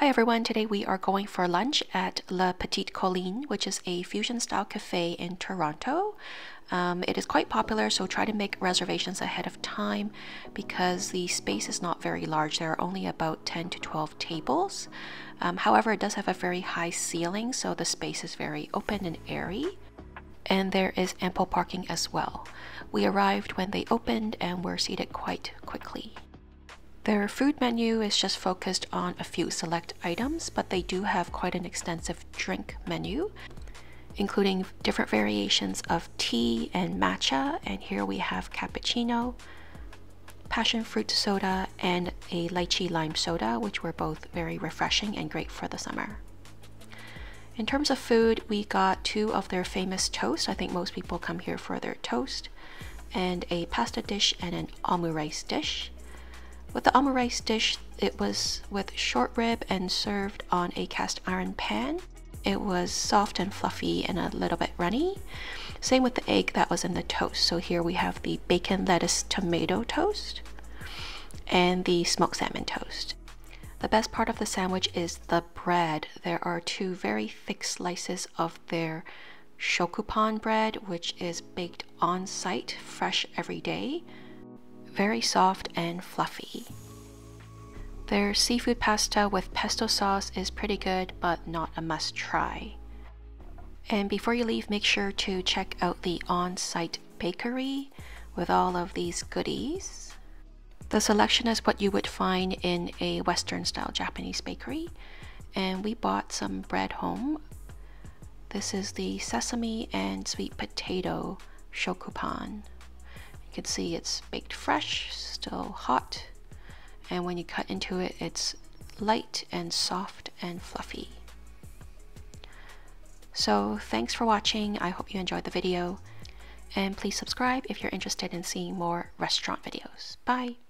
Hi everyone, today we are going for lunch at La Petite Colline, which is a fusion style cafe in Toronto. Um, it is quite popular, so try to make reservations ahead of time because the space is not very large. There are only about 10 to 12 tables. Um, however, it does have a very high ceiling, so the space is very open and airy. And there is ample parking as well. We arrived when they opened and were seated quite quickly. Their food menu is just focused on a few select items, but they do have quite an extensive drink menu, including different variations of tea and matcha. And here we have cappuccino, passion fruit soda, and a lychee lime soda, which were both very refreshing and great for the summer. In terms of food, we got two of their famous toast. I think most people come here for their toast, and a pasta dish and an omurice dish. With the omurice dish, it was with short rib and served on a cast iron pan. It was soft and fluffy and a little bit runny. Same with the egg that was in the toast. So here we have the bacon, lettuce, tomato toast and the smoked salmon toast. The best part of the sandwich is the bread. There are two very thick slices of their shokupan bread, which is baked on site, fresh every day very soft and fluffy. Their seafood pasta with pesto sauce is pretty good, but not a must try. And before you leave, make sure to check out the on site bakery with all of these goodies. The selection is what you would find in a Western style Japanese bakery. And we bought some bread home. This is the sesame and sweet potato shokupan. You can see it's baked fresh, still hot, and when you cut into it, it's light and soft and fluffy. So thanks for watching. I hope you enjoyed the video. And please subscribe if you're interested in seeing more restaurant videos. Bye!